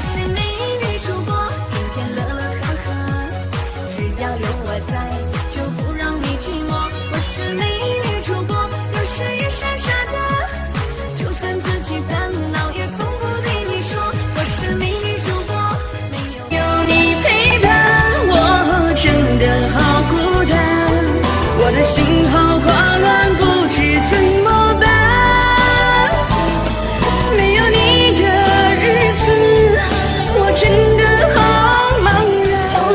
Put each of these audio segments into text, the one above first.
是美女主播，整天乐乐呵呵，只要有我在，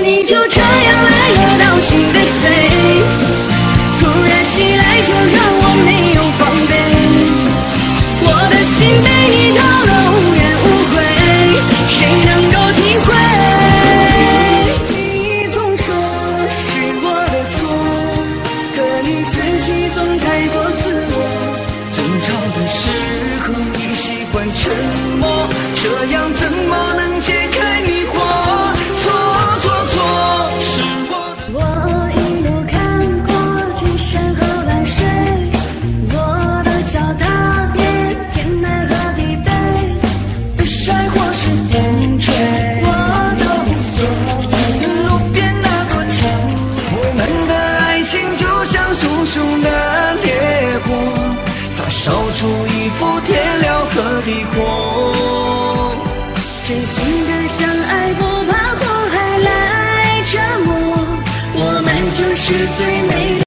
你就这样来了到心的贼，突然袭来就让我没有防备。我的心被你掏了，无怨无悔，谁能够体会？你总说是我的错，可你自己总太过自我。争吵的时候你习惯沉默，这样怎么能解的空。真心的相爱，不怕火海来折磨，我们就是最美。